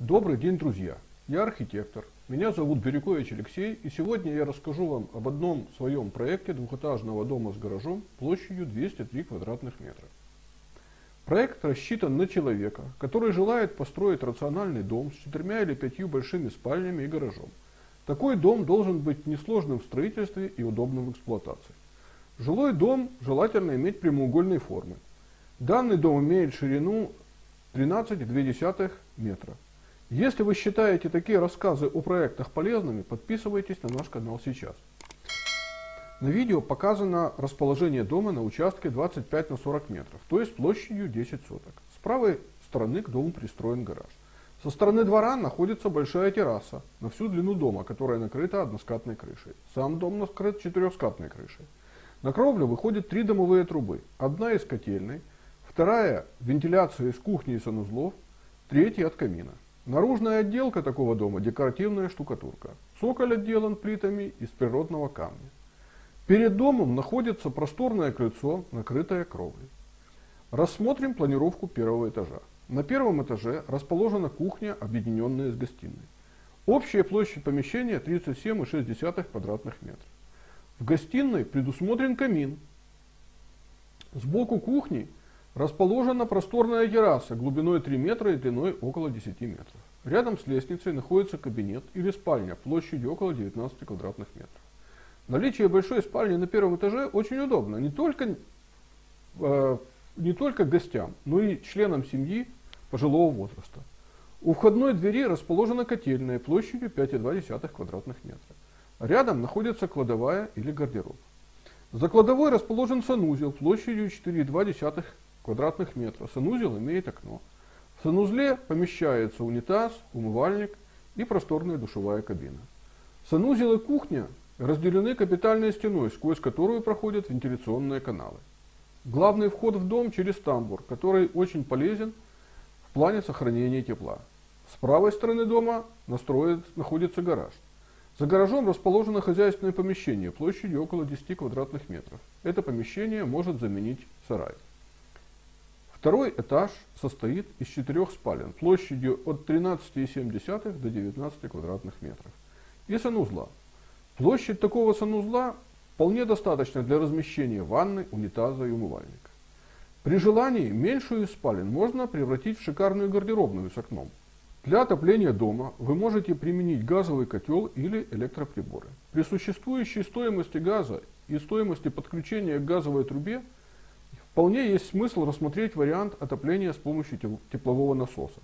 Добрый день, друзья! Я архитектор, меня зовут Бирюкович Алексей, и сегодня я расскажу вам об одном своем проекте двухэтажного дома с гаражом площадью 203 квадратных метра. Проект рассчитан на человека, который желает построить рациональный дом с четырьмя или пятью большими спальнями и гаражом. Такой дом должен быть несложным в строительстве и удобным в эксплуатации. Жилой дом желательно иметь прямоугольной формы. Данный дом имеет ширину 13,2 метра. Если вы считаете такие рассказы о проектах полезными, подписывайтесь на наш канал сейчас. На видео показано расположение дома на участке 25 на 40 метров, то есть площадью 10 соток. С правой стороны к дому пристроен гараж. Со стороны двора находится большая терраса на всю длину дома, которая накрыта односкатной крышей. Сам дом накрыт четырехскатной крышей. На кровлю выходят три домовые трубы. Одна из котельной, вторая вентиляция из кухни и санузлов, третья от камина. Наружная отделка такого дома – декоративная штукатурка. Цоколь отделан плитами из природного камня. Перед домом находится просторное крыльцо, накрытое кровлей. Рассмотрим планировку первого этажа. На первом этаже расположена кухня, объединенная с гостиной. Общая площадь помещения 37,6 квадратных метров. В гостиной предусмотрен камин. Сбоку кухни Расположена просторная терраса глубиной 3 метра и длиной около 10 метров. Рядом с лестницей находится кабинет или спальня площадью около 19 квадратных метров. Наличие большой спальни на первом этаже очень удобно не только, э, не только гостям, но и членам семьи пожилого возраста. У входной двери расположена котельная площадью 5,2 квадратных метра. Рядом находится кладовая или гардероб. За кладовой расположен санузел площадью 4,2 квадратных метра. Санузел имеет окно. В санузле помещается унитаз, умывальник и просторная душевая кабина. Санузел и кухня разделены капитальной стеной, сквозь которую проходят вентиляционные каналы. Главный вход в дом через тамбур, который очень полезен в плане сохранения тепла. С правой стороны дома настроен, находится гараж. За гаражом расположено хозяйственное помещение площадью около 10 квадратных метров. Это помещение может заменить сарай. Второй этаж состоит из четырех спален площадью от 13,7 до 19 квадратных метров и санузла. Площадь такого санузла вполне достаточна для размещения ванны, унитаза и умывальника. При желании меньшую из спален можно превратить в шикарную гардеробную с окном. Для отопления дома вы можете применить газовый котел или электроприборы. При существующей стоимости газа и стоимости подключения к газовой трубе – Вполне есть смысл рассмотреть вариант отопления с помощью теплового насоса.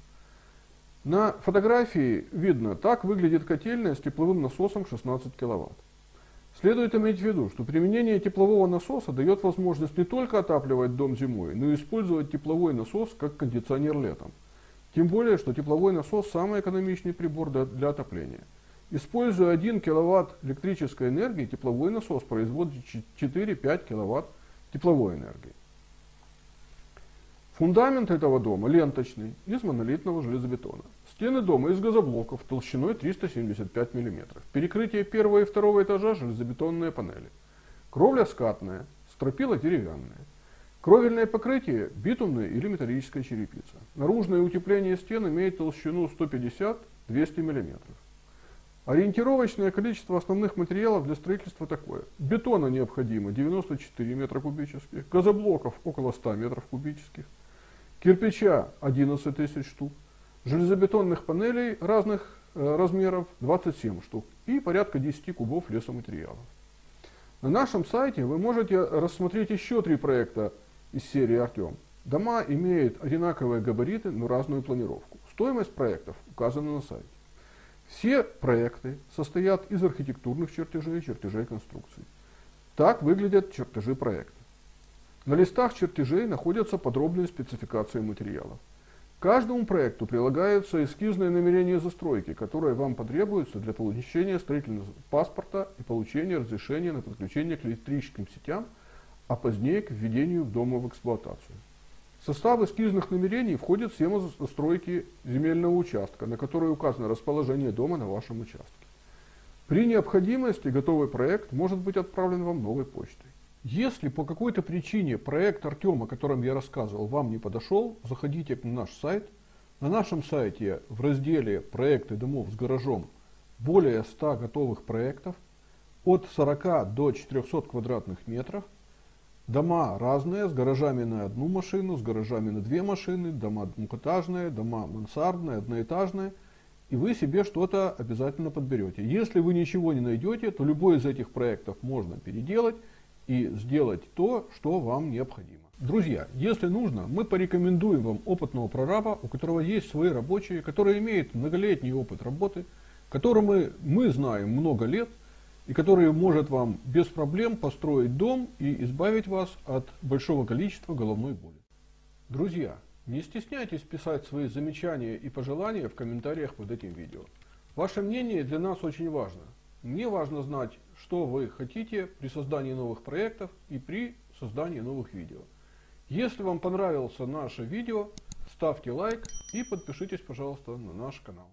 На фотографии видно, так выглядит котельная с тепловым насосом 16 кВт. Следует иметь в виду, что применение теплового насоса дает возможность не только отапливать дом зимой, но и использовать тепловой насос как кондиционер летом. Тем более, что тепловой насос самый экономичный прибор для отопления. Используя 1 кВт электрической энергии, тепловой насос производит 4-5 кВт тепловой энергии. Фундамент этого дома ленточный, из монолитного железобетона. Стены дома из газоблоков толщиной 375 мм. Перекрытие первого и второго этажа железобетонные панели. Кровля скатная, стропила деревянная. Кровельное покрытие битумная или металлическая черепица. Наружное утепление стен имеет толщину 150-200 мм. Ориентировочное количество основных материалов для строительства такое. Бетона необходимо 94 метра кубических, газоблоков около 100 метров кубических, кирпича 11 тысяч штук, железобетонных панелей разных э, размеров 27 штук и порядка 10 кубов лесоматериалов. На нашем сайте вы можете рассмотреть еще три проекта из серии «Артем». Дома имеют одинаковые габариты, но разную планировку. Стоимость проектов указана на сайте. Все проекты состоят из архитектурных чертежей и чертежей конструкций. Так выглядят чертежи проекта. На листах чертежей находятся подробные спецификации материалов. Каждому проекту прилагается эскизное намерение застройки, которое вам потребуется для получения строительного паспорта и получения разрешения на подключение к электрическим сетям, а позднее к введению дома в эксплуатацию. В состав эскизных намерений входит схема застройки земельного участка, на которой указано расположение дома на вашем участке. При необходимости готовый проект может быть отправлен вам новой почтой. Если по какой-то причине проект Артема, о котором я рассказывал, вам не подошел, заходите на наш сайт, На нашем сайте в разделе «Проекты домов с гаражом» более 100 готовых проектов от 40 до 400 квадратных метров. Дома разные, с гаражами на одну машину, с гаражами на две машины, дома двухэтажные, дома мансардные, одноэтажные. И вы себе что-то обязательно подберете. Если вы ничего не найдете, то любой из этих проектов можно переделать и сделать то, что вам необходимо. Друзья, если нужно, мы порекомендуем вам опытного прораба, у которого есть свои рабочие, который имеет многолетний опыт работы, которому мы знаем много лет, и который может вам без проблем построить дом и избавить вас от большого количества головной боли. Друзья, не стесняйтесь писать свои замечания и пожелания в комментариях под этим видео. Ваше мнение для нас очень важно. Мне важно знать, что вы хотите при создании новых проектов и при создании новых видео. Если вам понравилось наше видео, ставьте лайк и подпишитесь, пожалуйста, на наш канал.